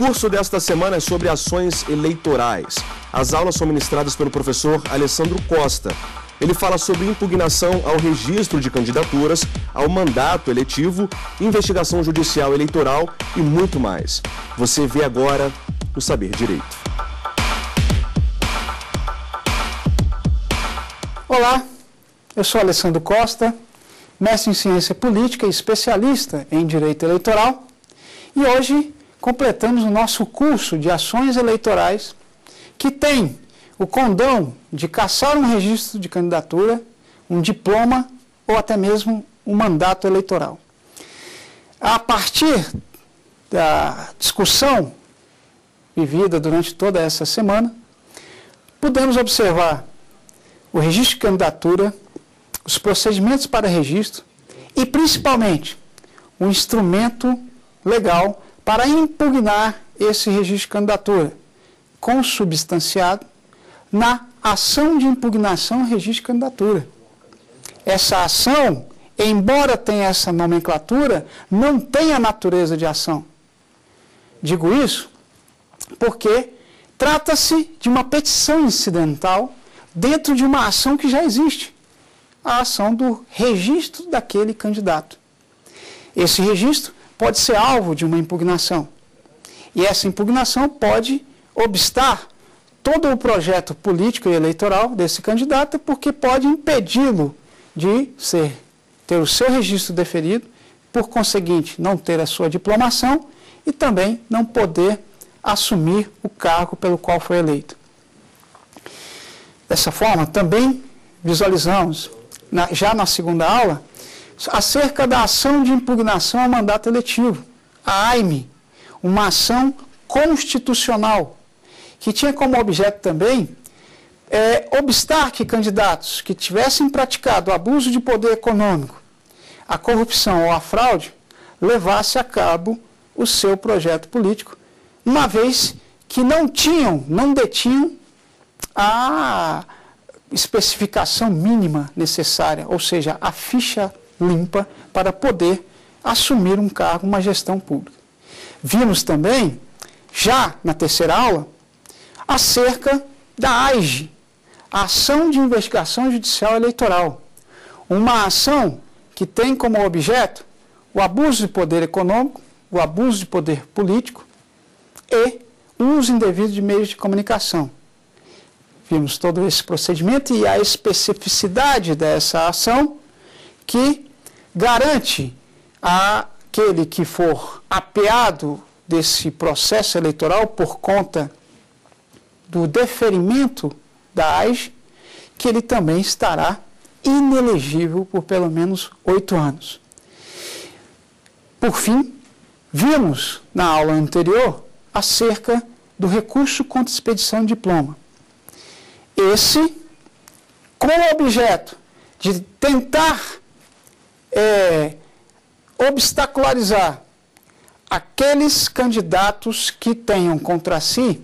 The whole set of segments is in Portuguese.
O curso desta semana é sobre ações eleitorais. As aulas são ministradas pelo professor Alessandro Costa. Ele fala sobre impugnação ao registro de candidaturas, ao mandato eletivo, investigação judicial eleitoral e muito mais. Você vê agora no Saber Direito. Olá, eu sou Alessandro Costa, mestre em ciência política e especialista em direito eleitoral, e hoje completamos o nosso curso de ações eleitorais, que tem o condão de caçar um registro de candidatura, um diploma ou até mesmo um mandato eleitoral. A partir da discussão vivida durante toda essa semana, pudemos observar o registro de candidatura, os procedimentos para registro e, principalmente, um instrumento legal para impugnar esse registro de candidatura, consubstanciado na ação de impugnação registro de candidatura. Essa ação, embora tenha essa nomenclatura, não tem a natureza de ação. Digo isso porque trata-se de uma petição incidental dentro de uma ação que já existe a ação do registro daquele candidato. Esse registro pode ser alvo de uma impugnação. E essa impugnação pode obstar todo o projeto político e eleitoral desse candidato, porque pode impedi-lo de ser, ter o seu registro deferido, por conseguinte, não ter a sua diplomação e também não poder assumir o cargo pelo qual foi eleito. Dessa forma, também visualizamos, na, já na segunda aula, acerca da ação de impugnação ao mandato eletivo, a AIME, uma ação constitucional, que tinha como objeto também é, obstar que candidatos que tivessem praticado abuso de poder econômico, a corrupção ou a fraude, levasse a cabo o seu projeto político, uma vez que não tinham, não detinham a especificação mínima necessária, ou seja, a ficha limpa para poder assumir um cargo, uma gestão pública. Vimos também, já na terceira aula, acerca da AIGE, Ação de Investigação Judicial Eleitoral, uma ação que tem como objeto o abuso de poder econômico, o abuso de poder político e o uso indevido de meios de comunicação. Vimos todo esse procedimento e a especificidade dessa ação que garante àquele que for apeado desse processo eleitoral por conta do deferimento da AIS, que ele também estará inelegível por pelo menos oito anos. Por fim, vimos na aula anterior acerca do recurso contra expedição de diploma. Esse, com o objeto de tentar é, obstacularizar aqueles candidatos que tenham contra si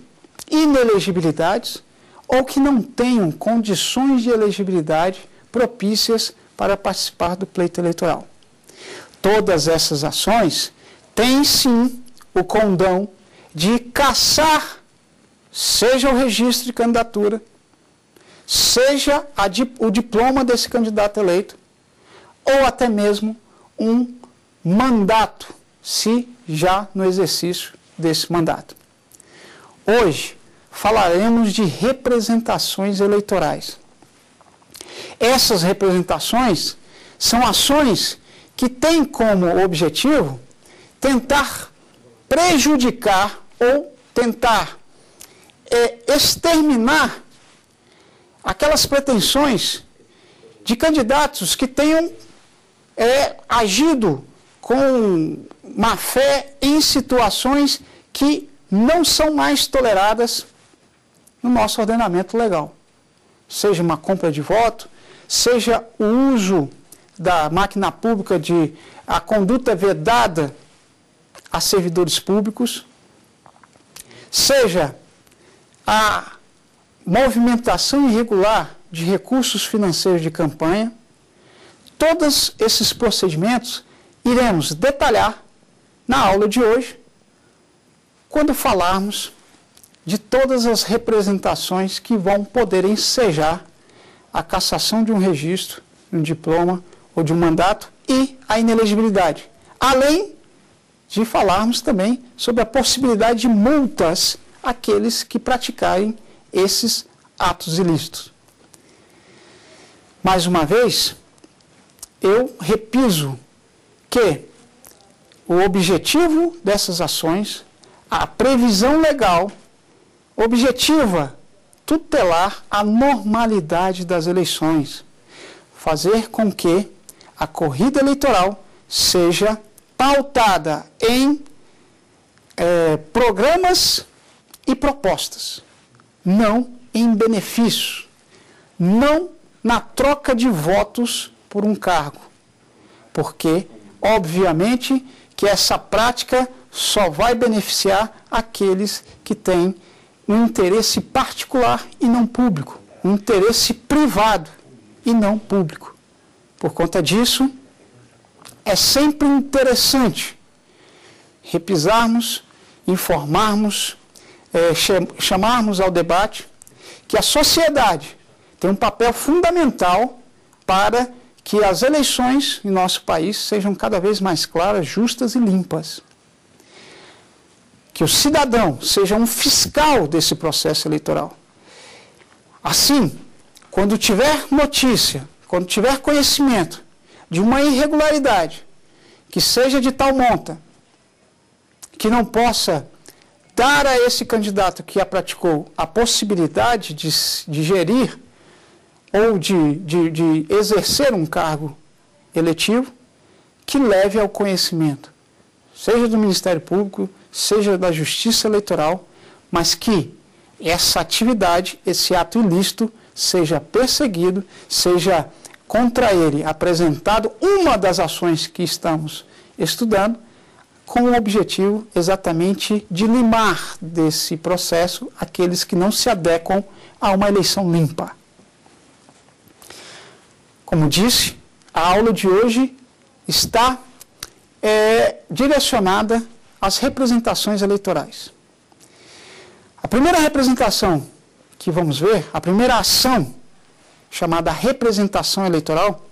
inelegibilidades ou que não tenham condições de elegibilidade propícias para participar do pleito eleitoral. Todas essas ações têm sim o condão de caçar, seja o registro de candidatura, seja o diploma desse candidato eleito, ou até mesmo um mandato, se já no exercício desse mandato. Hoje falaremos de representações eleitorais. Essas representações são ações que têm como objetivo tentar prejudicar ou tentar é, exterminar aquelas pretensões de candidatos que tenham é, agido com má fé em situações que não são mais toleradas no nosso ordenamento legal. Seja uma compra de voto, seja o uso da máquina pública de a conduta vedada a servidores públicos, seja a movimentação irregular de recursos financeiros de campanha, Todos esses procedimentos iremos detalhar na aula de hoje quando falarmos de todas as representações que vão poder ensejar a cassação de um registro, de um diploma ou de um mandato e a inelegibilidade. Além de falarmos também sobre a possibilidade de multas àqueles que praticarem esses atos ilícitos. Mais uma vez, eu repiso que o objetivo dessas ações, a previsão legal, objetiva tutelar a normalidade das eleições, fazer com que a corrida eleitoral seja pautada em é, programas e propostas, não em benefícios, não na troca de votos por um cargo. Porque, obviamente, que essa prática só vai beneficiar aqueles que têm um interesse particular e não público, um interesse privado e não público. Por conta disso, é sempre interessante repisarmos, informarmos, é, chamarmos ao debate que a sociedade tem um papel fundamental para que as eleições em nosso país sejam cada vez mais claras, justas e limpas. Que o cidadão seja um fiscal desse processo eleitoral. Assim, quando tiver notícia, quando tiver conhecimento de uma irregularidade que seja de tal monta que não possa dar a esse candidato que a praticou a possibilidade de, de gerir ou de, de, de exercer um cargo eletivo que leve ao conhecimento, seja do Ministério Público, seja da Justiça Eleitoral, mas que essa atividade, esse ato ilícito, seja perseguido, seja contra ele apresentado uma das ações que estamos estudando, com o objetivo exatamente de limar desse processo aqueles que não se adequam a uma eleição limpa. Como disse, a aula de hoje está é, direcionada às representações eleitorais. A primeira representação que vamos ver, a primeira ação chamada representação eleitoral,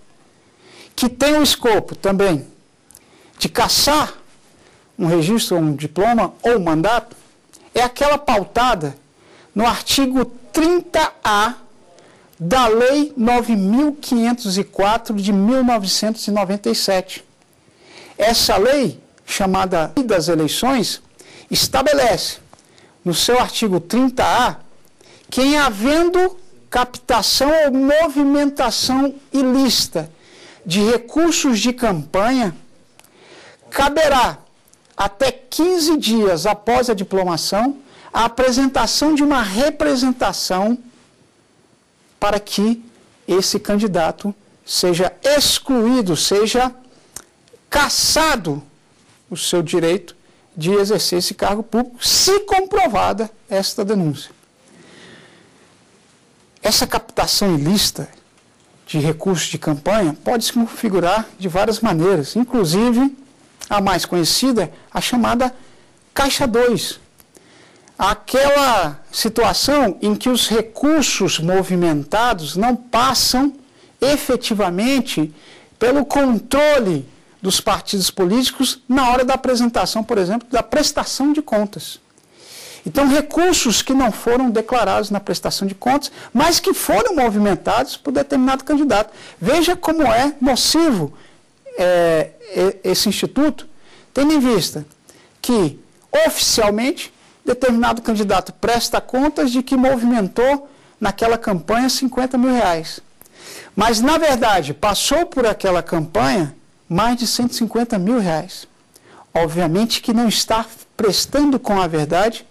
que tem o escopo também de caçar um registro, um diploma ou um mandato, é aquela pautada no artigo 30A da Lei 9504 de 1997. Essa lei, chamada Lei das Eleições, estabelece no seu artigo 30A que em havendo captação ou movimentação ilícita de recursos de campanha, caberá até 15 dias após a diplomação a apresentação de uma representação para que esse candidato seja excluído, seja cassado o seu direito de exercer esse cargo público, se comprovada esta denúncia. Essa captação ilícita de recursos de campanha pode se configurar de várias maneiras, inclusive a mais conhecida, a chamada Caixa 2, aquela situação em que os recursos movimentados não passam efetivamente pelo controle dos partidos políticos na hora da apresentação, por exemplo, da prestação de contas. Então, recursos que não foram declarados na prestação de contas, mas que foram movimentados por determinado candidato. Veja como é nocivo é, esse instituto, tendo em vista que, oficialmente, determinado candidato presta contas de que movimentou naquela campanha 50 mil reais. Mas, na verdade, passou por aquela campanha mais de 150 mil reais. Obviamente que não está prestando com a verdade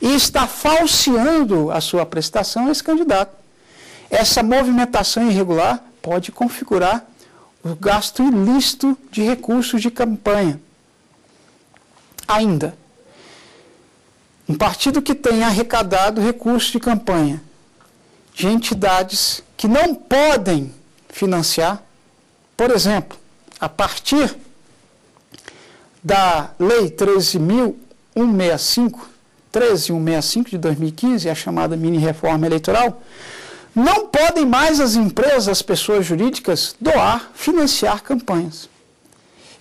e está falseando a sua prestação a esse candidato. Essa movimentação irregular pode configurar o gasto ilícito de recursos de campanha. Ainda, um partido que tenha arrecadado recursos de campanha de entidades que não podem financiar, por exemplo, a partir da Lei 13.165, 13165 de 2015, a chamada mini reforma eleitoral, não podem mais as empresas, as pessoas jurídicas, doar, financiar campanhas.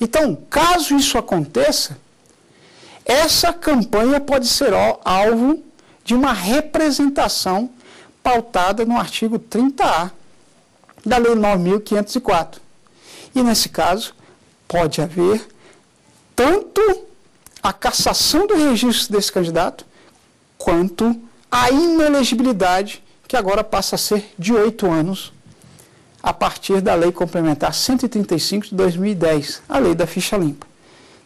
Então, caso isso aconteça, essa campanha pode ser alvo de uma representação pautada no artigo 30A da Lei 9.504. E, nesse caso, pode haver tanto a cassação do registro desse candidato, quanto a inelegibilidade, que agora passa a ser de oito anos, a partir da Lei Complementar 135 de 2010, a Lei da Ficha Limpa.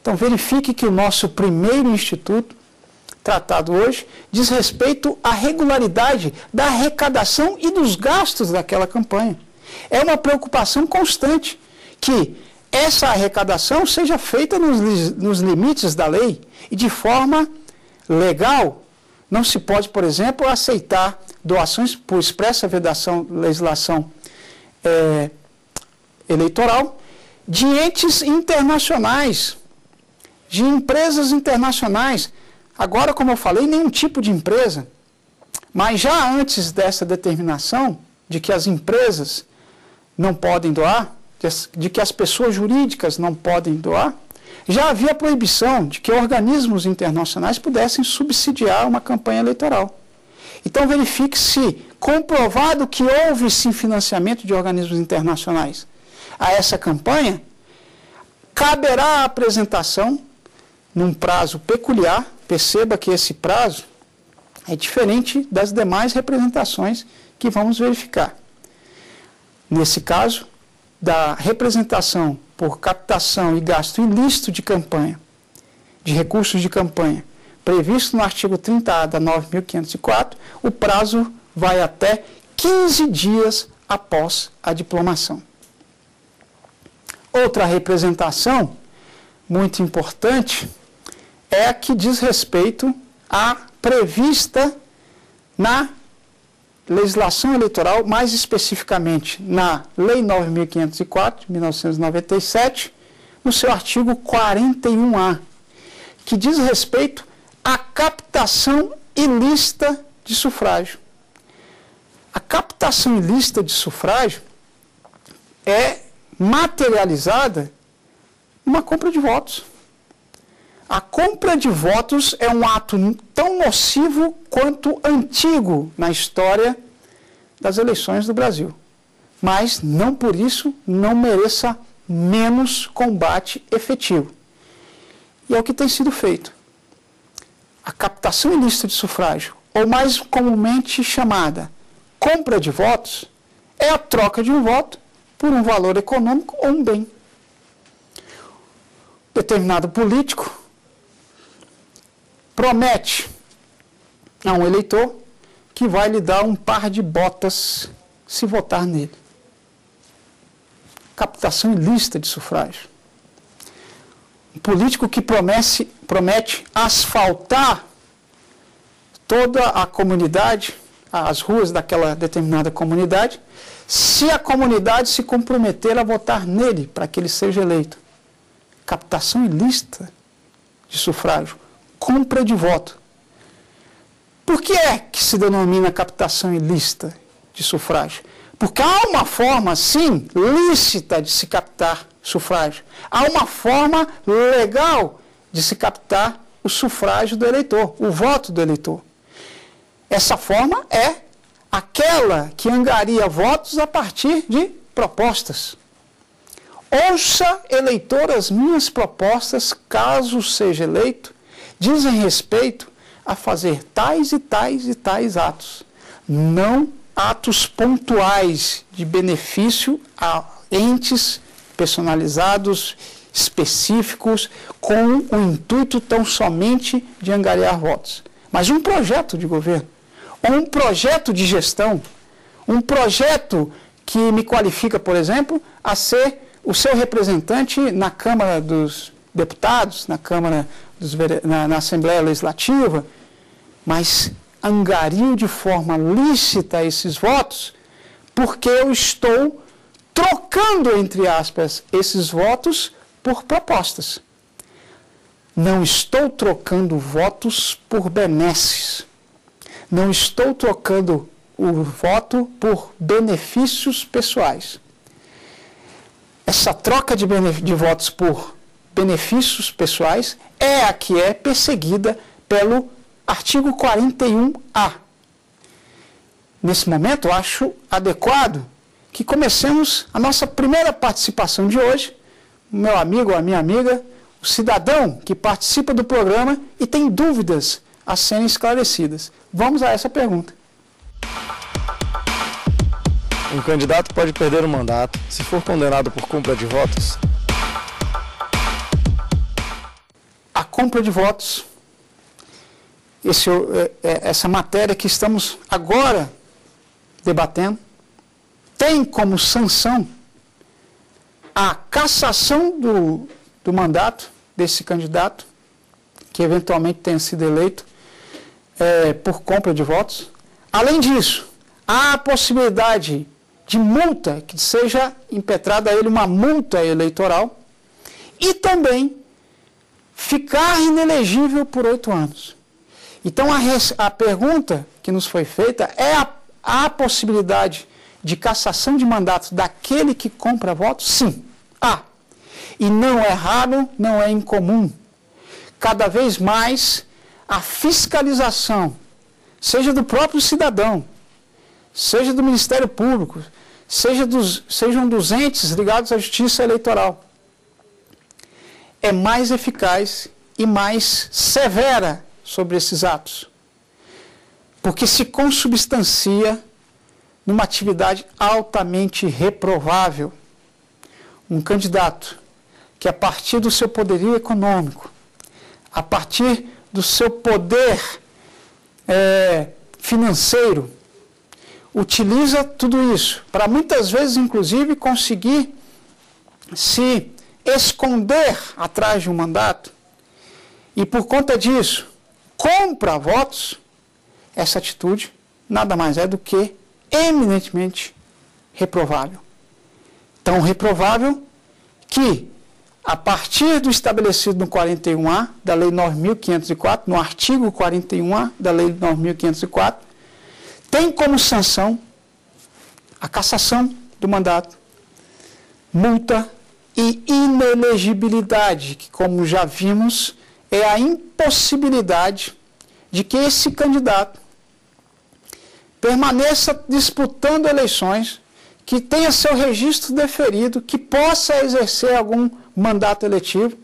Então, verifique que o nosso primeiro instituto, tratado hoje, diz respeito à regularidade da arrecadação e dos gastos daquela campanha. É uma preocupação constante que essa arrecadação seja feita nos, nos limites da lei e de forma legal. Não se pode, por exemplo, aceitar doações por expressa vedação, legislação é, eleitoral de entes internacionais, de empresas internacionais. Agora, como eu falei, nenhum tipo de empresa. Mas já antes dessa determinação de que as empresas não podem doar, de que as pessoas jurídicas não podem doar, já havia proibição de que organismos internacionais pudessem subsidiar uma campanha eleitoral. Então verifique se, comprovado que houve sim financiamento de organismos internacionais a essa campanha, caberá a apresentação num prazo peculiar, perceba que esse prazo é diferente das demais representações que vamos verificar. Nesse caso, da representação por captação e gasto ilícito de campanha, de recursos de campanha, previsto no artigo 30A da 9.504, o prazo vai até 15 dias após a diplomação. Outra representação muito importante é a que diz respeito à prevista na legislação eleitoral, mais especificamente na Lei 9.504, de 1997, no seu artigo 41A, que diz respeito à captação ilícita de sufrágio. A captação ilícita de sufrágio é materializada numa compra de votos. A compra de votos é um ato tão nocivo quanto antigo na história das eleições do Brasil. Mas não por isso não mereça menos combate efetivo. E é o que tem sido feito. A captação ilícita de sufrágio, ou mais comumente chamada compra de votos, é a troca de um voto por um valor econômico ou um bem. Determinado político promete a um eleitor que vai lhe dar um par de botas se votar nele. Captação ilícita de sufrágio. Um político que promete, promete asfaltar toda a comunidade, as ruas daquela determinada comunidade, se a comunidade se comprometer a votar nele para que ele seja eleito. Captação ilícita de sufrágio compra de voto. Por que é que se denomina captação ilícita de sufrágio? Porque há uma forma, sim, lícita de se captar sufrágio. Há uma forma legal de se captar o sufrágio do eleitor, o voto do eleitor. Essa forma é aquela que angaria votos a partir de propostas. Ouça, eleitor, as minhas propostas, caso seja eleito, dizem respeito a fazer tais e tais e tais atos, não atos pontuais de benefício a entes personalizados, específicos, com o intuito tão somente de angariar votos, mas um projeto de governo, ou um projeto de gestão, um projeto que me qualifica, por exemplo, a ser o seu representante na Câmara dos Deputados, na Câmara na, na Assembleia Legislativa, mas angario de forma lícita esses votos, porque eu estou trocando, entre aspas, esses votos por propostas. Não estou trocando votos por benesses. Não estou trocando o voto por benefícios pessoais. Essa troca de, de votos por benefícios pessoais é a que é perseguida pelo artigo 41A. Nesse momento, acho adequado que comecemos a nossa primeira participação de hoje. Meu amigo ou a minha amiga o cidadão que participa do programa e tem dúvidas a serem esclarecidas. Vamos a essa pergunta. Um candidato pode perder o mandato se for condenado por compra de votos? Compra de votos, esse, é, é, essa matéria que estamos agora debatendo, tem como sanção a cassação do, do mandato desse candidato, que eventualmente tenha sido eleito é, por compra de votos. Além disso, há a possibilidade de multa, que seja impetrada a ele uma multa eleitoral, e também ficar inelegível por oito anos. Então, a, a, pergunta que nos foi feita é a, a possibilidade de cassação de mandatos daquele que compra votos? Sim, há. E não é raro, não é incomum. Cada vez mais a fiscalização, seja do próprio cidadão, seja do Ministério Público, seja dos, sejam dos entes ligados à justiça eleitoral, é mais eficaz e mais severa sobre esses atos. Porque se consubstancia numa atividade altamente reprovável. Um candidato que a partir do seu poderio econômico, a partir do seu poder é, financeiro, utiliza tudo isso para muitas vezes, inclusive, conseguir se esconder atrás de um mandato e, por conta disso, compra votos, essa atitude nada mais é do que eminentemente reprovável. Tão reprovável que a partir do estabelecido no 41A da Lei 9.504, no artigo 41A da Lei 9.504, tem como sanção a cassação do mandato, multa e inelegibilidade, que, como já vimos, é a impossibilidade de que esse candidato permaneça disputando eleições, que tenha seu registro deferido, que possa exercer algum mandato eletivo,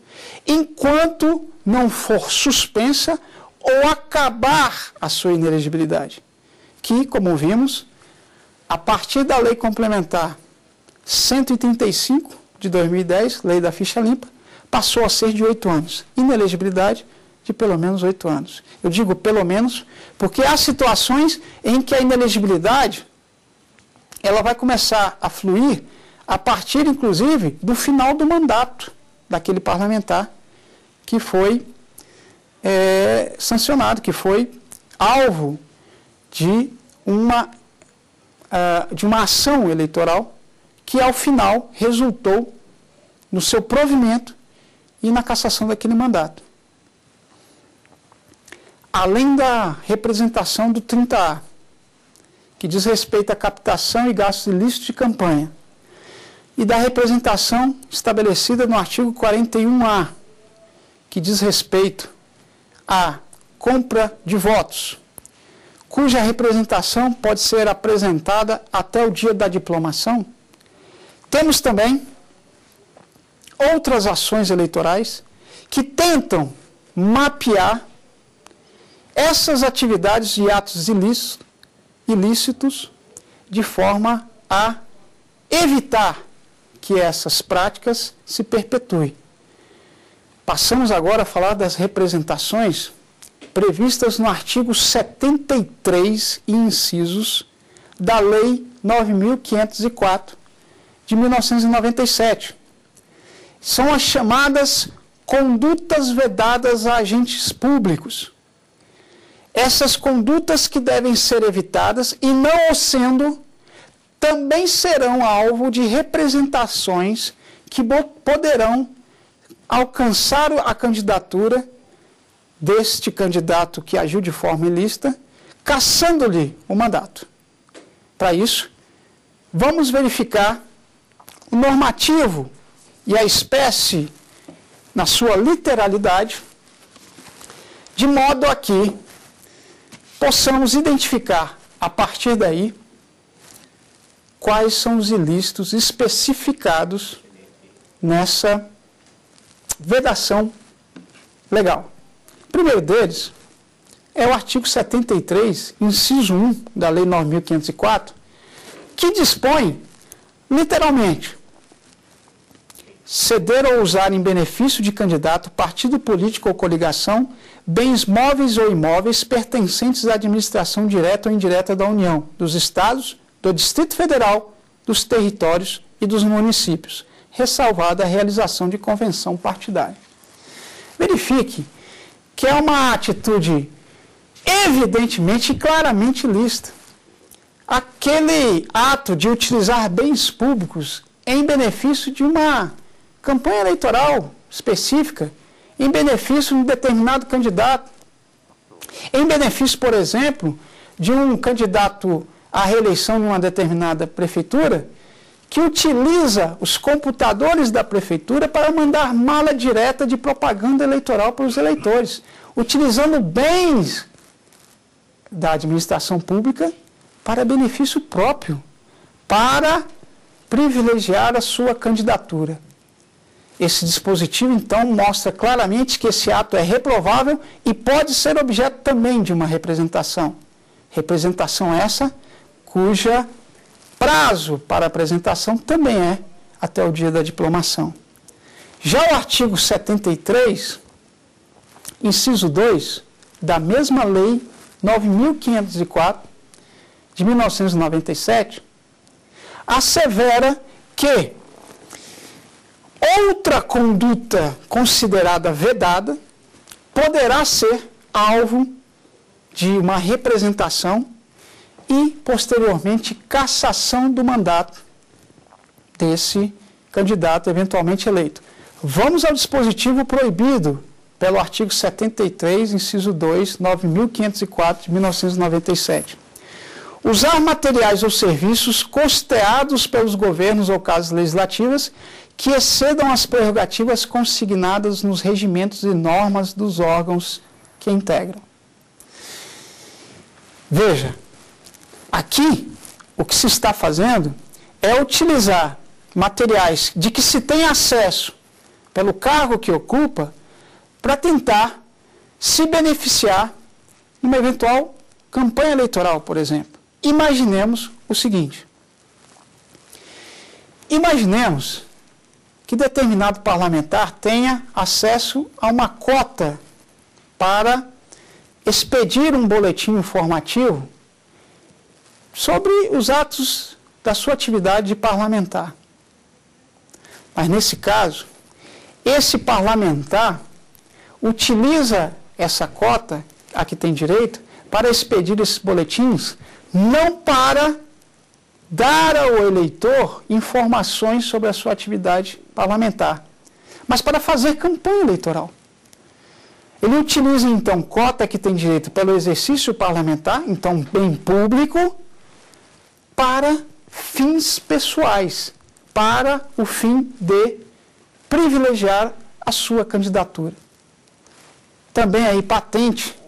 enquanto não for suspensa ou acabar a sua inelegibilidade. Que, como vimos, a partir da lei complementar 135 de 2010, lei da ficha limpa, passou a ser de oito anos. Inelegibilidade de pelo menos oito anos. Eu digo pelo menos porque há situações em que a inelegibilidade ela vai começar a fluir a partir, inclusive, do final do mandato daquele parlamentar que foi é, sancionado, que foi alvo de uma, uh, de uma ação eleitoral que, ao final, resultou no seu provimento e na cassação daquele mandato. Além da representação do 30A, que diz respeito à captação e gastos ilícitos de campanha, e da representação estabelecida no artigo 41A, que diz respeito à compra de votos, cuja representação pode ser apresentada até o dia da diplomação. Temos também outras ações eleitorais que tentam mapear essas atividades e atos ilícitos, ilícitos de forma a evitar que essas práticas se perpetuem. Passamos agora a falar das representações previstas no artigo 73 e incisos da Lei 9504 de 1997. São as chamadas condutas vedadas a agentes públicos. Essas condutas que devem ser evitadas e não sendo também serão alvo de representações que poderão alcançar a candidatura deste candidato que agiu de forma ilícita, caçando-lhe o mandato. Para isso, vamos verificar o normativo e a espécie na sua literalidade, de modo a que possamos identificar a partir daí quais são os ilícitos especificados nessa vedação legal. O primeiro deles é o artigo 73, inciso 1 da Lei 9.504, que dispõe, literalmente, ceder ou usar em benefício de candidato, partido político ou coligação, bens móveis ou imóveis pertencentes à administração direta ou indireta da União, dos Estados, do Distrito Federal, dos territórios e dos municípios, ressalvada a realização de convenção partidária. Verifique que é uma atitude evidentemente e claramente lícita. Aquele ato de utilizar bens públicos em benefício de uma campanha eleitoral específica, em benefício de um determinado candidato, em benefício, por exemplo, de um candidato à reeleição em uma determinada prefeitura, que utiliza os computadores da prefeitura para mandar mala direta de propaganda eleitoral para os eleitores, utilizando bens da administração pública para benefício próprio, para privilegiar a sua candidatura. Esse dispositivo, então, mostra claramente que esse ato é reprovável e pode ser objeto também de uma representação. Representação essa cuja prazo para apresentação também é até o dia da diplomação. Já o artigo 73, inciso 2, da mesma lei 9504 de 1997, assevera que outra conduta considerada vedada poderá ser alvo de uma representação e, posteriormente, cassação do mandato desse candidato eventualmente eleito. Vamos ao dispositivo proibido pelo artigo 73, inciso 2, 9504 de 1997. Usar materiais ou serviços costeados pelos governos ou casas legislativas que excedam as prerrogativas consignadas nos regimentos e normas dos órgãos que integram. Veja, aqui o que se está fazendo é utilizar materiais de que se tem acesso pelo cargo que ocupa para tentar se beneficiar numa eventual campanha eleitoral, por exemplo. Imaginemos o seguinte: imaginemos que determinado parlamentar tenha acesso a uma cota para expedir um boletim informativo sobre os atos da sua atividade de parlamentar. Mas nesse caso, esse parlamentar utiliza essa cota a que tem direito para expedir esses boletins, não para dar ao eleitor informações sobre a sua atividade parlamentar, mas para fazer campanha eleitoral. Ele utiliza então cota que tem direito pelo exercício parlamentar, então bem público, para fins pessoais, para o fim de privilegiar a sua candidatura. Também aí patente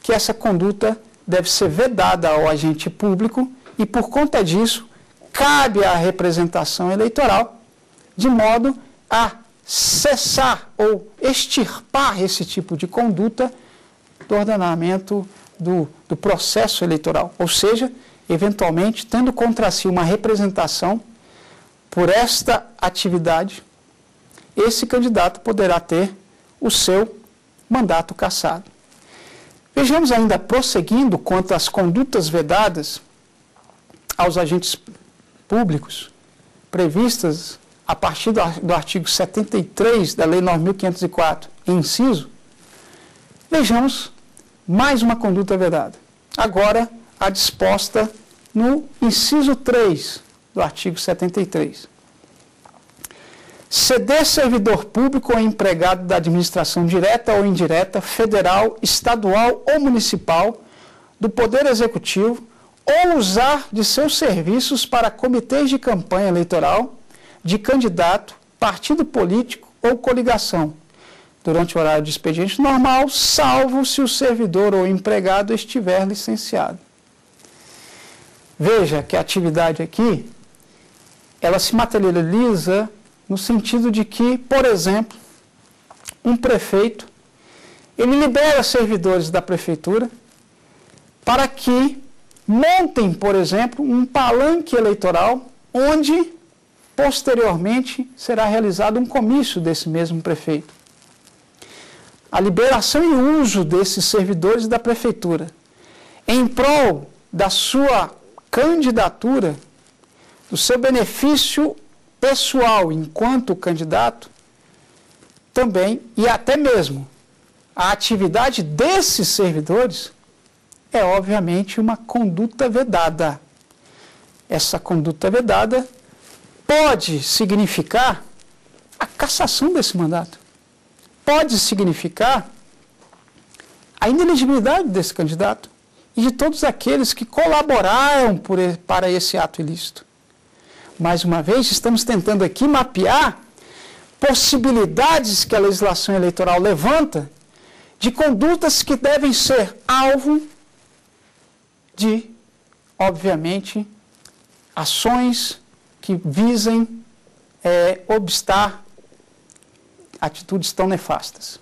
que essa conduta deve ser vedada ao agente público e, por conta disso, cabe à representação eleitoral de modo a cessar ou extirpar esse tipo de conduta do ordenamento do, do processo eleitoral. Ou seja, eventualmente, tendo contra si uma representação por esta atividade, esse candidato poderá ter o seu mandato cassado. Vejamos ainda, prosseguindo quanto às condutas vedadas aos agentes públicos previstas a partir do, artigo 73 da Lei 9.504, inciso, vejamos mais uma conduta vedada. Agora, a disposta no inciso 3 do artigo 73. ceder servidor público ou empregado da administração direta ou indireta, federal, estadual ou municipal, do Poder Executivo, ou usar de seus serviços para comitês de campanha eleitoral, de candidato, partido político ou coligação, durante o horário de expediente normal, salvo se o servidor ou empregado estiver licenciado. Veja que a atividade aqui, ela se materializa no sentido de que, por exemplo, um prefeito, ele libera servidores da prefeitura para que montem, por exemplo, um palanque eleitoral onde posteriormente será realizado um comício desse mesmo prefeito. A liberação e uso desses servidores da prefeitura em prol da sua candidatura, do seu benefício pessoal enquanto candidato, também, e até mesmo a atividade desses servidores, é obviamente uma conduta vedada. Essa conduta vedada pode significar a cassação desse mandato. Pode significar a inelegibilidade desse candidato e de todos aqueles que colaboraram por, para esse ato ilícito. Mais uma vez, estamos tentando aqui mapear possibilidades que a legislação eleitoral levanta de condutas que devem ser alvo de, obviamente, ações que visem é, obstar atitudes tão nefastas.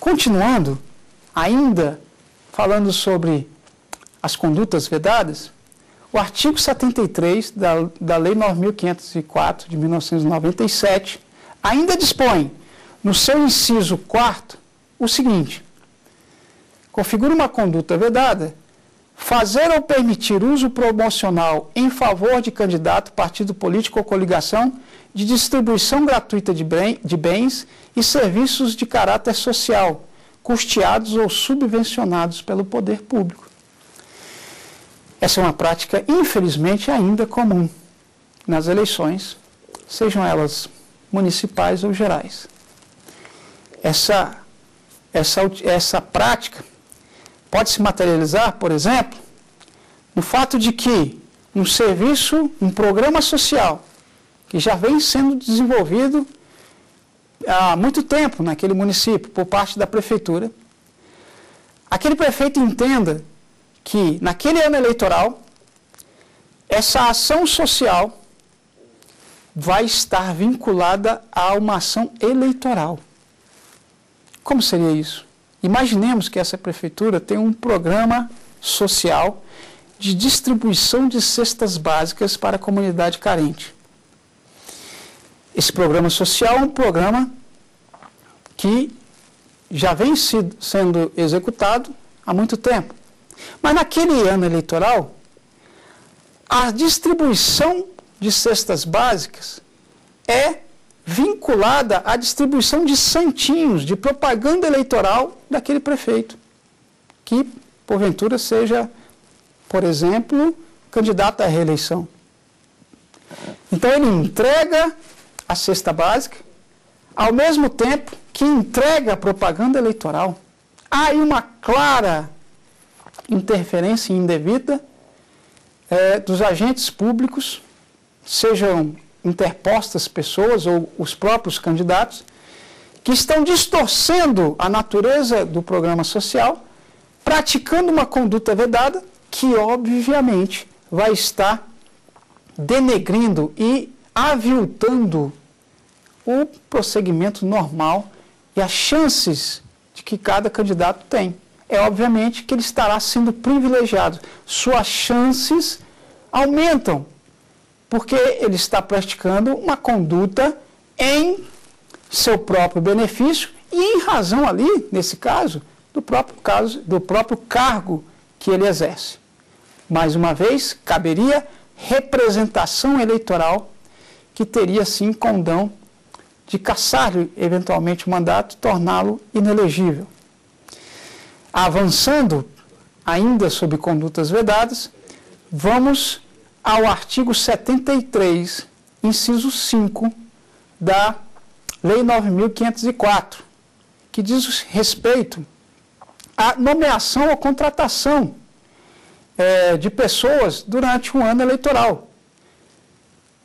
Continuando, ainda falando sobre as condutas vedadas, o artigo 73 da, da Lei 9.504 de 1997 ainda dispõe, no seu inciso 4, o seguinte: configura uma conduta vedada fazer ou permitir uso promocional em favor de candidato, partido político ou coligação de distribuição gratuita de, bens e serviços de caráter social, custeados ou subvencionados pelo poder público. Essa é uma prática, infelizmente, ainda comum nas eleições, sejam elas municipais ou gerais. Essa, essa, essa prática pode se materializar, por exemplo, no fato de que um serviço, um programa social, que já vem sendo desenvolvido há muito tempo naquele município por parte da prefeitura, aquele prefeito entenda que naquele ano eleitoral essa ação social vai estar vinculada a uma ação eleitoral. Como seria isso? Imaginemos que essa prefeitura tem um programa social de distribuição de cestas básicas para a comunidade carente. Esse programa social é um programa que já vem sendo executado há muito tempo. Mas naquele ano eleitoral, a distribuição de cestas básicas é vinculada à distribuição de santinhos, de propaganda eleitoral daquele prefeito, que porventura seja, por exemplo, candidato à reeleição. Então ele entrega a cesta básica, ao mesmo tempo que entrega a propaganda eleitoral. Há uma clara interferência indevida é, dos agentes públicos, sejam interpostas pessoas ou os próprios candidatos, que estão distorcendo a natureza do programa social, praticando uma conduta vedada que, obviamente, vai estar denegrindo e aviltando o prosseguimento normal e as chances de que cada candidato tem. É obviamente que ele estará sendo privilegiado. Suas chances aumentam porque ele está praticando uma conduta em seu próprio benefício e em razão ali, nesse caso, do próprio caso, do próprio cargo que ele exerce. Mais uma vez, caberia representação eleitoral que teria sim condão de caçar-lhe eventualmente o mandato, torná-lo inelegível. Avançando ainda sobre condutas vedadas, vamos ao artigo 73, inciso 5 da Lei 9.504, que diz respeito à nomeação ou contratação é, de pessoas durante um ano eleitoral.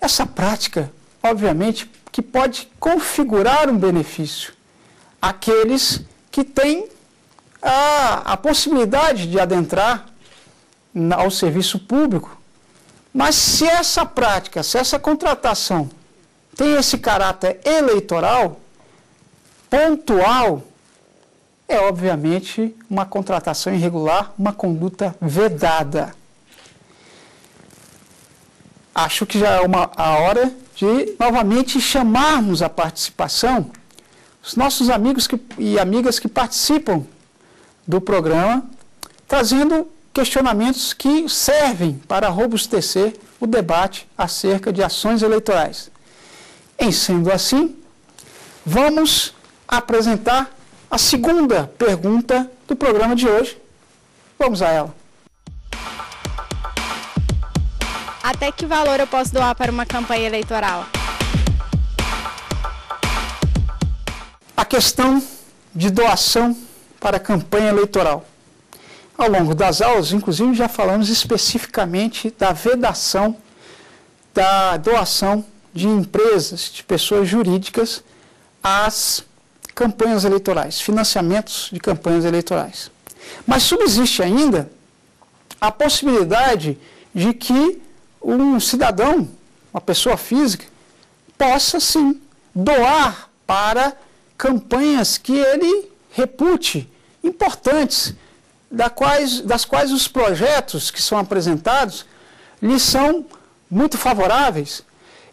Essa prática, obviamente, que pode configurar um benefício àqueles que têm a, a possibilidade de adentrar ao serviço público. Mas se essa prática, se essa contratação tem esse caráter eleitoral, pontual, é obviamente uma contratação irregular, uma conduta vedada. Acho que já é uma, a hora de novamente chamarmos a participação os nossos amigos que, e amigas que participam do programa, trazendo questionamentos que servem para robustecer o debate acerca de ações eleitorais. Em sendo assim, vamos apresentar a segunda pergunta do programa de hoje. Vamos a ela. Até que valor eu posso doar para uma campanha eleitoral? A questão de doação para a campanha eleitoral. Ao longo das aulas, inclusive, já falamos especificamente da vedação da doação de empresas, de pessoas jurídicas, às campanhas eleitorais, financiamentos de campanhas eleitorais. Mas subsiste ainda a possibilidade de que um cidadão, uma pessoa física, possa sim doar para campanhas que ele repute importantes, da quais, das quais os projetos que são apresentados lhe são muito favoráveis.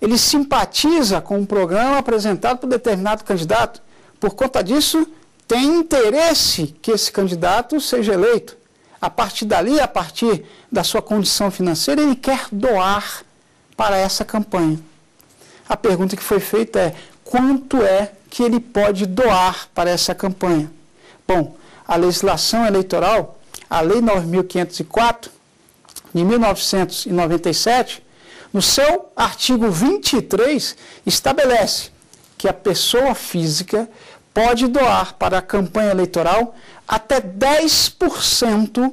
Ele simpatiza com um programa apresentado por determinado candidato. Por conta disso, tem interesse que esse candidato seja eleito. A partir dali, a partir da sua condição financeira, ele quer doar para essa campanha. A pergunta que foi feita é: quanto é que ele pode doar para essa campanha? Bom, a legislação eleitoral, a Lei 9.504, de 1997, no seu artigo 23, estabelece que a pessoa física pode doar para a campanha eleitoral até 10%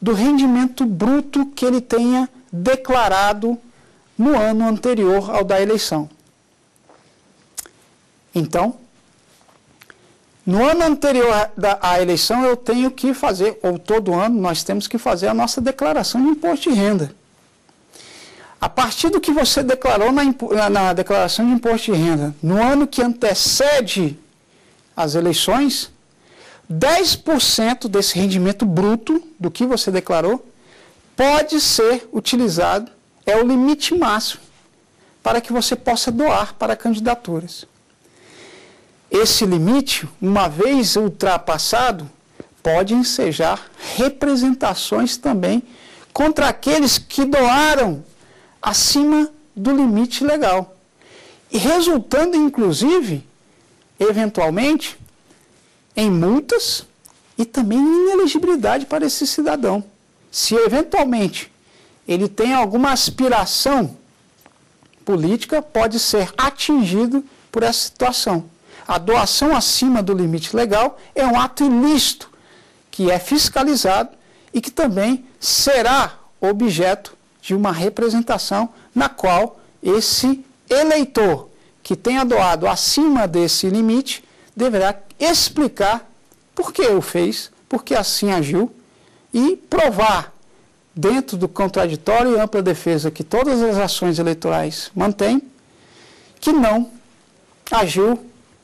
do rendimento bruto que ele tenha declarado no ano anterior ao da eleição. Então, no ano anterior à eleição, eu tenho que fazer, ou todo ano, nós temos que fazer a nossa declaração de imposto de renda. A partir do que você declarou na, na declaração de imposto de renda, no ano que antecede as eleições, 10% desse rendimento bruto do que você declarou pode ser utilizado, é o limite máximo, para que você possa doar para candidaturas. Esse limite, uma vez ultrapassado, pode ensejar representações também contra aqueles que doaram acima do limite legal. E resultando, inclusive, eventualmente, em multas e também em inelegibilidade para esse cidadão. Se eventualmente ele tem alguma aspiração política, pode ser atingido por essa situação. A doação acima do limite legal é um ato ilícito que é fiscalizado e que também será objeto de uma representação na qual esse eleitor que tenha doado acima desse limite deverá explicar por que o fez, por que assim agiu e provar dentro do contraditório e ampla defesa que todas as ações eleitorais mantêm que não agiu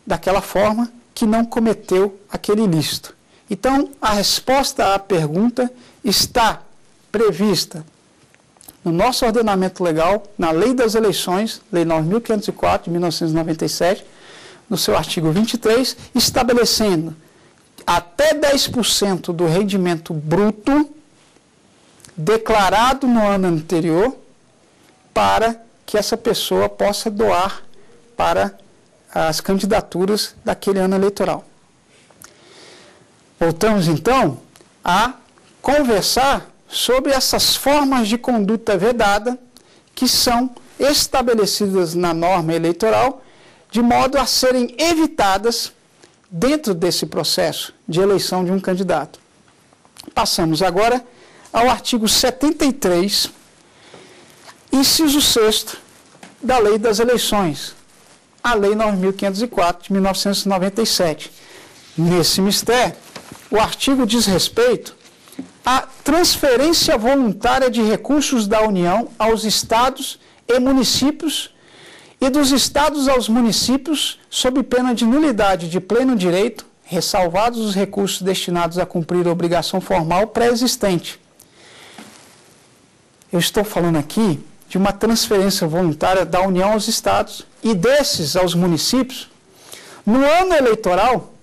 daquela forma que não cometeu aquele ilícito. Então, a resposta à pergunta está prevista no nosso ordenamento legal, na Lei das Eleições, Lei 9.504 de 1997, no seu artigo 23, estabelecendo até 10% do rendimento bruto declarado no ano anterior para que essa pessoa possa doar para as candidaturas daquele ano eleitoral. Voltamos então a conversar sobre essas formas de conduta vedada que são estabelecidas na norma eleitoral de modo a serem evitadas dentro desse processo de eleição de um candidato. Passamos agora ao artigo 73, inciso 6 da Lei das Eleições, a Lei 9.504 de 1997. Nesse mistério, o artigo diz respeito à transferência voluntária de recursos da União aos estados e municípios e dos estados aos municípios, sob pena de nulidade de pleno direito, ressalvados os recursos destinados a cumprir a obrigação formal pré-existente. Eu estou falando aqui de uma transferência voluntária da União aos estados e desses aos municípios no ano eleitoral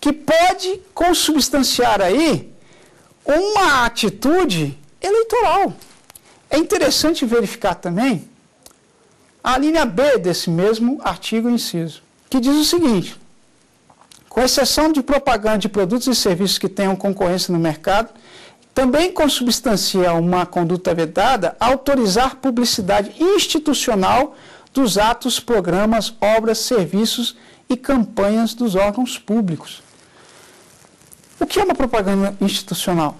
que pode consubstanciar aí uma atitude eleitoral. É interessante verificar também a linha B desse mesmo artigo inciso, que diz o seguinte: com exceção de propaganda de produtos e serviços que tenham concorrência no mercado, também consubstancia uma conduta vedada autorizar publicidade institucional dos atos, programas, obras, serviços e campanhas dos órgãos públicos. O que é uma propaganda institucional?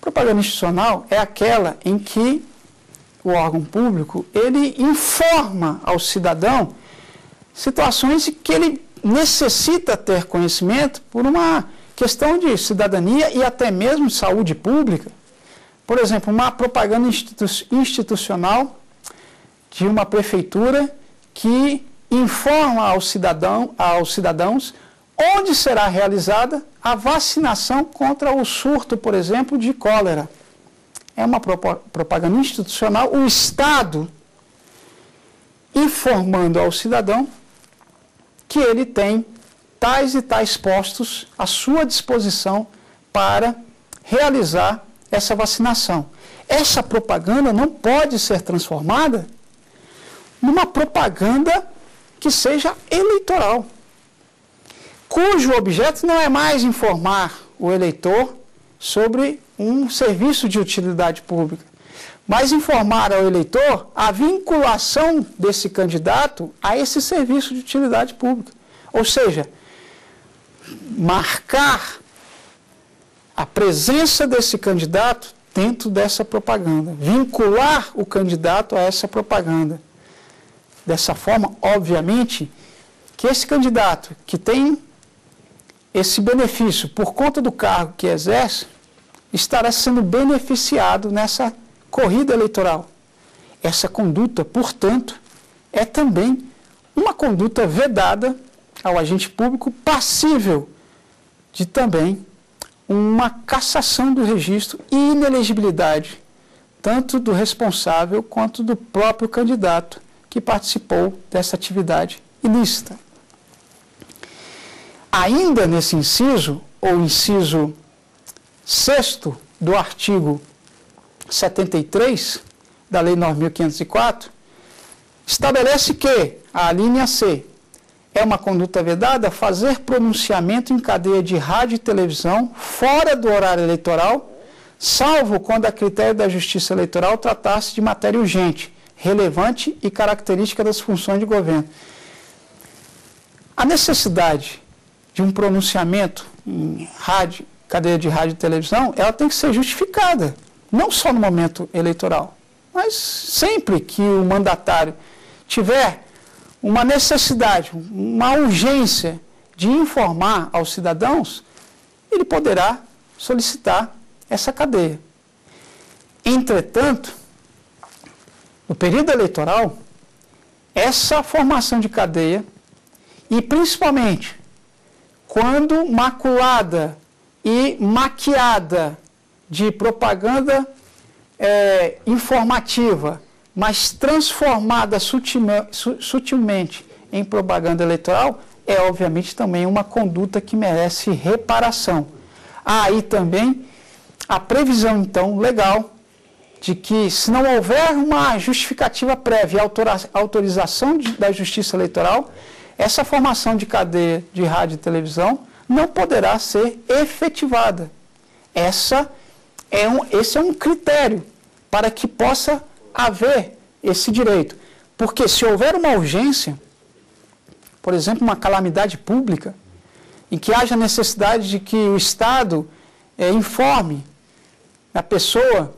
Propaganda institucional é aquela em que o órgão público, ele informa ao cidadão situações que ele necessita ter conhecimento por uma questão de cidadania e até mesmo de saúde pública. Por exemplo, uma propaganda institu institucional de uma prefeitura que informa ao cidadão, aos cidadãos onde será realizada a vacinação contra o surto, por exemplo, de cólera? É uma propaganda institucional, o Estado informando ao cidadão que ele tem tais e tais postos à sua disposição para realizar essa vacinação. Essa propaganda não pode ser transformada numa propaganda que seja eleitoral, cujo objeto não é mais informar o eleitor sobre um serviço de utilidade pública, mas informar ao eleitor a vinculação desse candidato a esse serviço de utilidade pública. Ou seja, marcar a presença desse candidato dentro dessa propaganda, vincular o candidato a essa propaganda. Dessa forma, obviamente, que esse candidato que tem esse benefício por conta do cargo que exerce, estará sendo beneficiado nessa corrida eleitoral. Essa conduta, portanto, é também uma conduta vedada ao agente público, passível de também uma cassação do registro e inelegibilidade, tanto do responsável quanto do próprio candidato que participou dessa atividade ilícita. Ainda nesse inciso, ou inciso sexto do artigo 73 da Lei 9.504, estabelece que a linha C é uma conduta vedada fazer pronunciamento em cadeia de rádio e televisão fora do horário eleitoral, salvo quando a critério da Justiça Eleitoral tratasse de matéria urgente, relevante e característica das funções de governo. A necessidade de um pronunciamento em rádio cadeia de rádio e televisão, ela tem que ser justificada, não só no momento eleitoral, mas sempre que o mandatário tiver uma necessidade, uma urgência de informar aos cidadãos, ele poderá solicitar essa cadeia. Entretanto, no período eleitoral, essa formação de cadeia, e principalmente quando maculada e maquiada de propaganda é, informativa, mas transformada sutilmente em propaganda eleitoral, é obviamente também uma conduta que merece reparação. Aí também a previsão, então, legal de que, se não houver uma justificativa prévia, autorização de, da Justiça Eleitoral, essa formação de cadeia de rádio e televisão não poderá ser efetivada. Essa é um, esse é um critério para que possa haver esse direito. Porque se houver uma urgência, por exemplo, uma calamidade pública, em que haja necessidade de que o Estado é, informe a pessoa,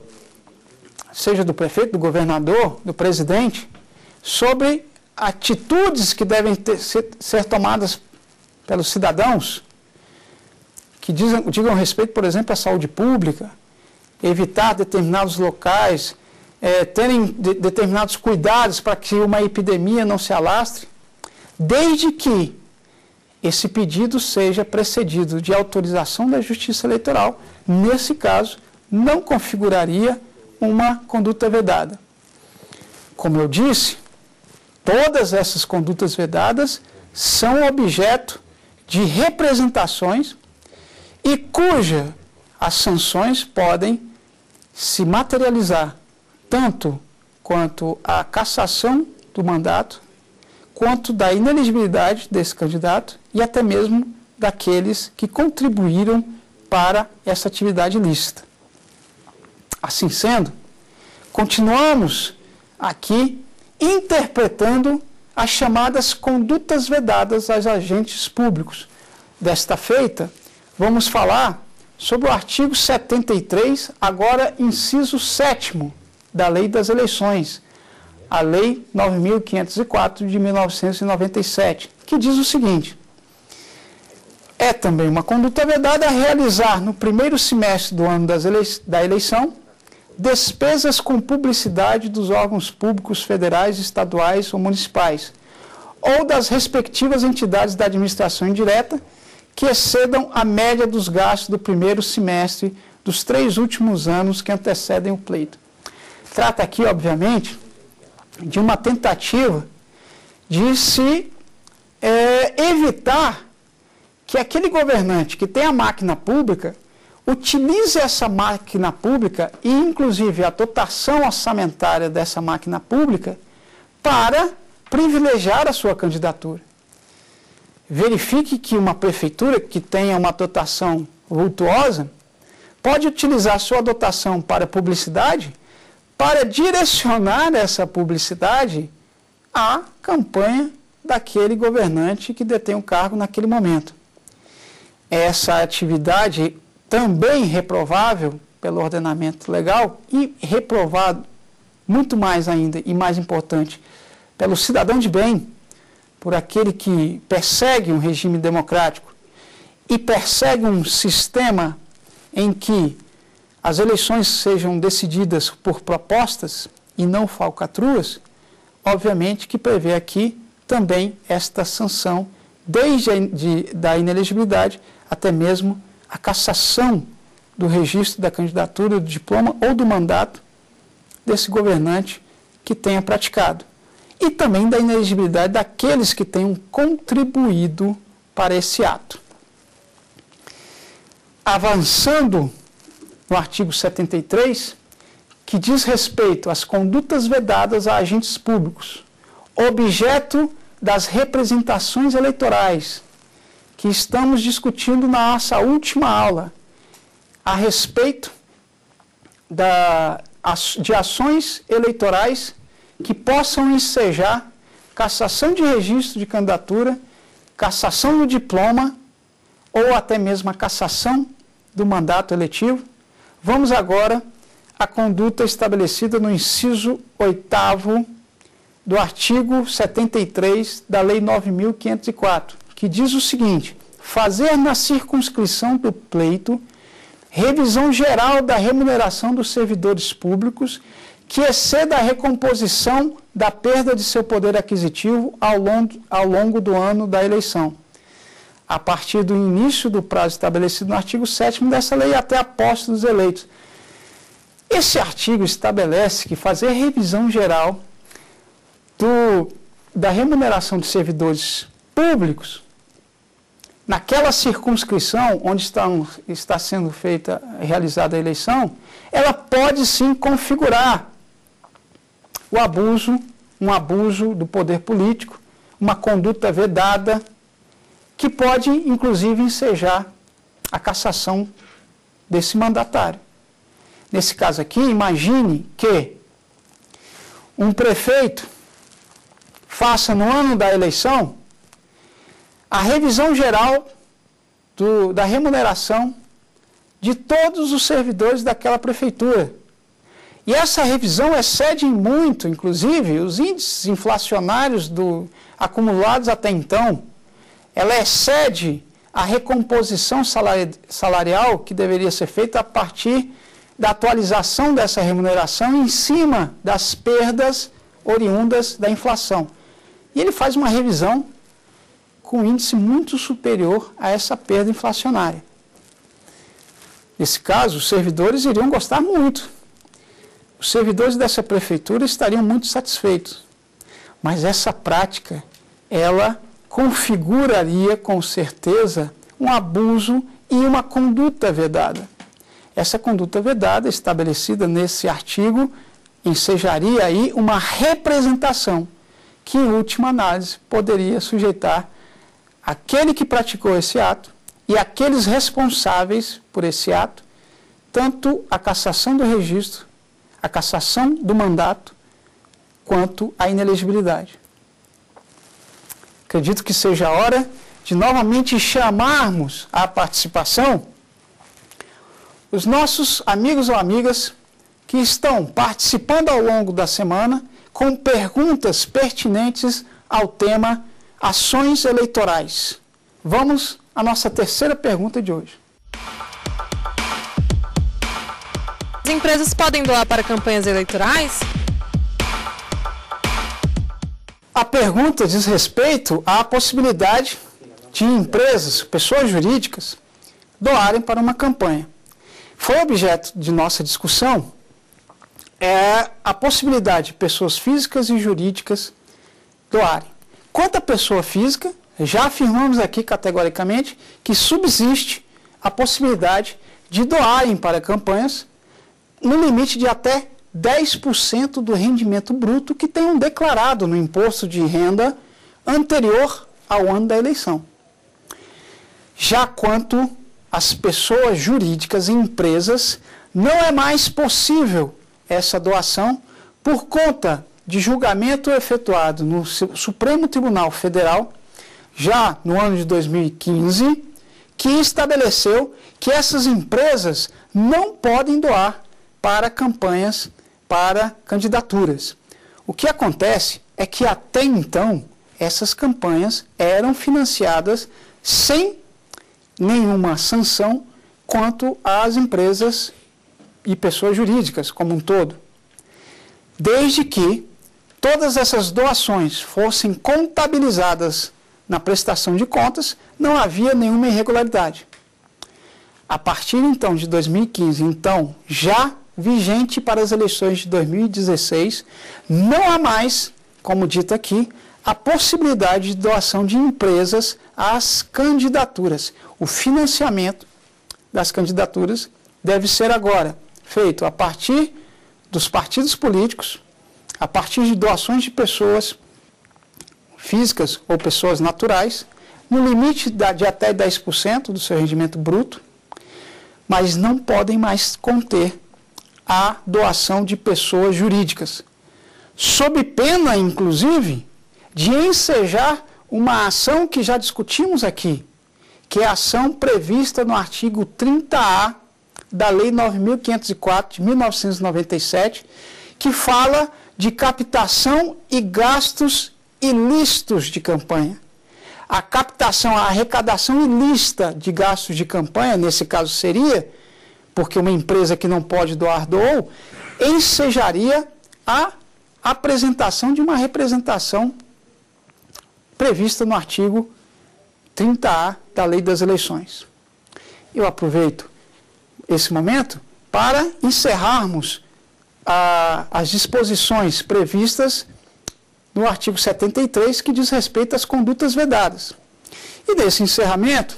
seja do prefeito, do governador, do presidente, sobre atitudes que devem ter, ser, ser, tomadas pelos cidadãos, que dizem, digam respeito, por exemplo, à saúde pública, evitar determinados locais, é, terem de, determinados cuidados para que uma epidemia não se alastre, desde que esse pedido seja precedido de autorização da Justiça Eleitoral. Nesse caso, não configuraria uma conduta vedada. Como eu disse, todas essas condutas vedadas são objeto de representações e cuja as sanções podem se materializar tanto quanto a cassação do mandato, quanto da ineligibilidade desse candidato e até mesmo daqueles que contribuíram para essa atividade ilícita. Assim sendo, continuamos aqui interpretando as chamadas condutas vedadas aos agentes públicos. Desta feita, vamos falar sobre o artigo 73, agora inciso 7 da Lei das Eleições, a Lei 9504 de 1997, que diz o seguinte: é também uma conduta vedada realizar no primeiro semestre do ano elei da eleição despesas com publicidade dos órgãos públicos federais, estaduais ou municipais, ou das respectivas entidades da administração indireta que excedam a média dos gastos do primeiro semestre dos três últimos anos que antecedem o pleito. Trata aqui, obviamente, de uma tentativa de se é, evitar que aquele governante que tem a máquina pública utilize essa máquina pública e, inclusive, a dotação orçamentária dessa máquina pública para privilegiar a sua candidatura. Verifique que uma prefeitura que tenha uma dotação vultuosa pode utilizar sua dotação para publicidade para direcionar essa publicidade à campanha daquele governante que detém o cargo naquele momento. Essa atividade também reprovável pelo ordenamento legal e reprovado muito mais ainda e mais importante pelo cidadão de bem, por aquele que persegue um regime democrático e persegue um sistema em que as eleições sejam decididas por propostas e não falcatruas, obviamente que prevê aqui também esta sanção, desde a de, da inelegibilidade até mesmo a cassação do registro da candidatura, do diploma ou do mandato desse governante que tenha praticado. E também da inelegibilidade daqueles que tenham contribuído para esse ato. Avançando no artigo 73, que diz respeito às condutas vedadas a agentes públicos, objeto das representações eleitorais, que estamos discutindo na nossa última aula, a respeito da, de ações eleitorais que possam ensejar cassação de registro de candidatura, cassação do diploma ou até mesmo a cassação do mandato eletivo, Vamos agora à conduta estabelecida no inciso 8 do artigo 73 da Lei 9504, que diz o seguinte: fazer na circunscrição do pleito revisão geral da remuneração dos servidores públicos que exceda a recomposição da perda de seu poder aquisitivo ao longo, ao longo do ano da eleição a partir do início do prazo estabelecido no artigo 7 dessa lei até a posse dos eleitos. Esse artigo estabelece que fazer revisão geral do, da remuneração de servidores públicos naquela circunscrição onde estão, está sendo feita, realizada a eleição, ela pode sim configurar o abuso, um abuso do poder político, uma conduta vedada que pode, inclusive, ensejar a cassação desse mandatário. Nesse caso aqui, imagine que um prefeito faça no ano da eleição a revisão geral do, da remuneração de todos os servidores daquela prefeitura. E essa revisão excede muito, inclusive, os índices inflacionários do, acumulados até então. Ela excede a recomposição salarial que deveria ser feita a partir da atualização dessa remuneração em cima das perdas oriundas da inflação. E ele faz uma revisão com um índice muito superior a essa perda inflacionária. Nesse caso, os servidores iriam gostar muito. Os servidores dessa prefeitura estariam muito satisfeitos. Mas essa prática, ela configuraria com certeza um abuso e uma conduta vedada. Essa conduta vedada, estabelecida nesse artigo, ensejaria aí uma representação que, em última análise, poderia sujeitar aquele que praticou esse ato e aqueles responsáveis por esse ato, tanto a cassação do registro, a cassação do mandato, quanto a inelegibilidade. Acredito que seja a hora de novamente chamarmos à participação os nossos amigos ou amigas que estão participando ao longo da semana com perguntas pertinentes ao tema ações eleitorais. Vamos à nossa terceira pergunta de hoje. As empresas podem doar para campanhas eleitorais? A pergunta diz respeito à possibilidade de empresas, pessoas jurídicas, doarem para uma campanha. Foi objeto de nossa discussão é a possibilidade de pessoas físicas e jurídicas doarem. Quanto à pessoa física, já afirmamos aqui categoricamente que subsiste a possibilidade de doarem para campanhas no limite de até 10% do rendimento bruto que tenham declarado no imposto de renda anterior ao ano da eleição. Já quanto às pessoas jurídicas e empresas, não é mais possível essa doação por conta de julgamento efetuado no Supremo Tribunal Federal, já no ano de 2015, que estabeleceu que essas empresas não podem doar para campanhas, para candidaturas. O que acontece é que até então essas campanhas eram financiadas sem nenhuma sanção quanto às empresas e pessoas jurídicas como um todo. Desde que todas essas doações fossem contabilizadas na prestação de contas, não havia nenhuma irregularidade. A partir então de 2015, então já vigente para as eleições de 2016, não há mais, como dito aqui, a possibilidade de doação de empresas às candidaturas. O financiamento das candidaturas deve ser agora feito a partir dos partidos políticos, a partir de doações de pessoas físicas ou pessoas naturais, no limite de até 10% do seu rendimento bruto, mas não podem mais conter a doação de pessoas jurídicas, sob pena, inclusive, de ensejar uma ação que já discutimos aqui, que é a ação prevista no artigo 30A da Lei 9.504 de 1997, que fala de captação e gastos ilícitos de campanha. A captação, a arrecadação ilícita de gastos de campanha, nesse caso seria, porque uma empresa que não pode doar doou, ensejaria a apresentação de uma representação prevista no artigo 30A da Lei das Eleições. Eu aproveito esse momento para encerrarmos a, as disposições previstas no artigo 73, que diz respeito às condutas vedadas. E nesse encerramento,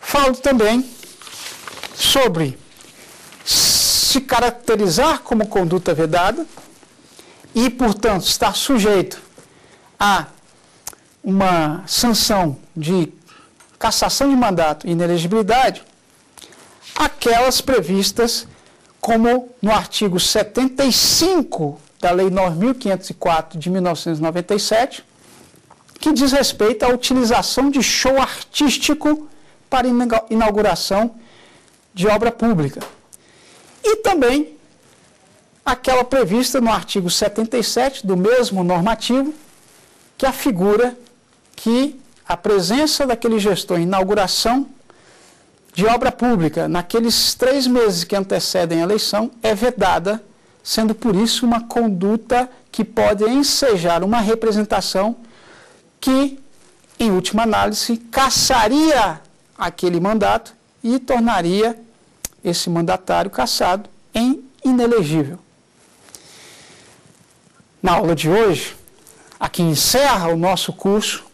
falo também sobre se caracterizar como conduta vedada e, portanto, estar sujeito a uma sanção de cassação de mandato e inelegibilidade, aquelas previstas como no artigo 75 da Lei 9.504 de 1997, que diz respeito à utilização de show artístico para inauguração de obra pública. E também aquela prevista no artigo 77 do mesmo normativo, que afigura que a presença daquele gestor em inauguração de obra pública naqueles três meses que antecedem a eleição é vedada, sendo por isso uma conduta que pode ensejar uma representação que, em última análise, cassaria aquele mandato e tornaria esse mandatário cassado em inelegível. Na aula de hoje, a que encerra o nosso curso,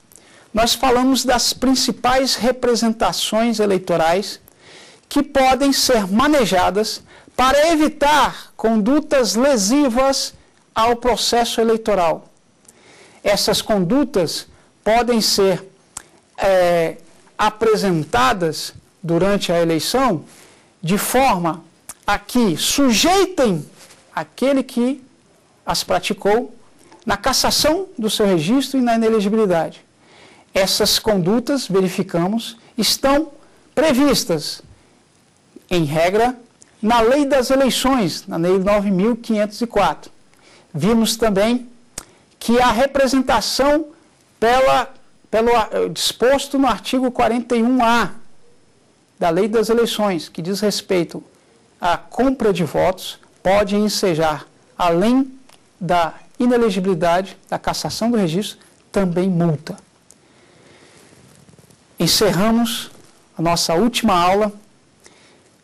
nós falamos das principais representações eleitorais que podem ser manejadas para evitar condutas lesivas ao processo eleitoral. Essas condutas podem ser é, apresentadas durante a eleição de forma a que sujeitem aquele que as praticou na cassação do seu registro e na inelegibilidade. Essas condutas, verificamos, estão previstas, em regra, na lei das eleições, na lei 9.504. Vimos também que a representação pela, pelo eh, disposto no artigo 41A da lei das eleições, que diz respeito à compra de votos, pode ensejar, além da inelegibilidade, da cassação do registro, também multa. Encerramos a nossa última aula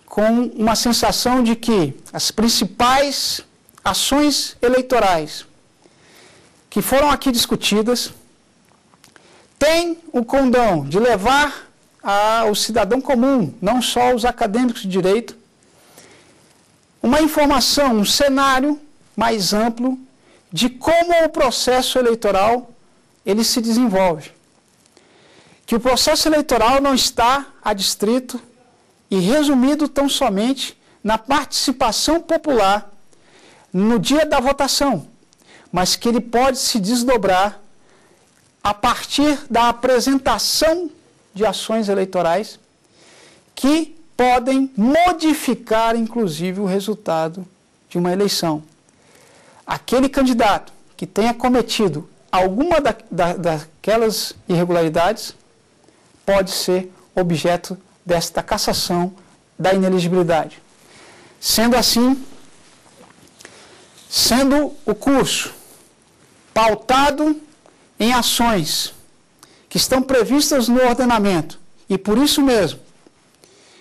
com uma sensação de que as principais ações eleitorais que foram aqui discutidas têm o condão de levar ao cidadão comum, não só os acadêmicos de direito, uma informação, um cenário mais amplo de como o processo eleitoral ele se desenvolve que o processo eleitoral não está adstrito e resumido tão somente na participação popular no dia da votação, mas que ele pode se desdobrar a partir da apresentação de ações eleitorais que podem modificar, inclusive, o resultado de uma eleição. Aquele candidato que tenha cometido alguma da, da, daquelas irregularidades pode ser objeto desta cassação da ineligibilidade. Sendo assim, sendo o curso pautado em ações que estão previstas no ordenamento e por isso mesmo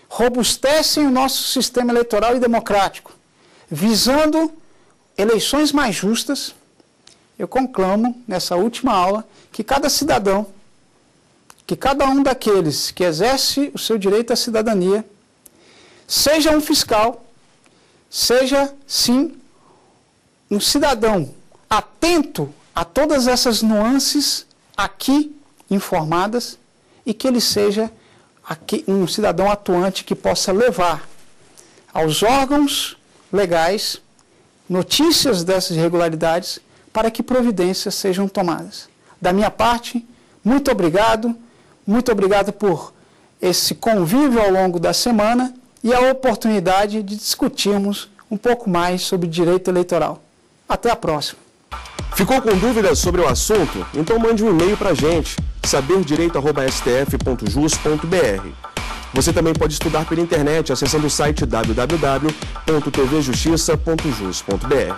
robustecem o nosso sistema eleitoral e democrático, visando eleições mais justas, eu conclamo nessa última aula que cada cidadão que cada um daqueles que exerce o seu direito à cidadania seja um fiscal, seja sim um cidadão atento a todas essas nuances aqui informadas e que ele seja aqui um cidadão atuante que possa levar aos órgãos legais notícias dessas irregularidades para que providências sejam tomadas. Da minha parte, muito obrigado. Muito obrigado por esse convívio ao longo da semana e a oportunidade de discutirmos um pouco mais sobre direito eleitoral. Até a próxima. Ficou com dúvidas sobre o assunto? Então mande um e-mail para a gente, saberdireito.stf.jus.br. Você também pode estudar pela internet acessando o site www.tvjustiça.jus.br.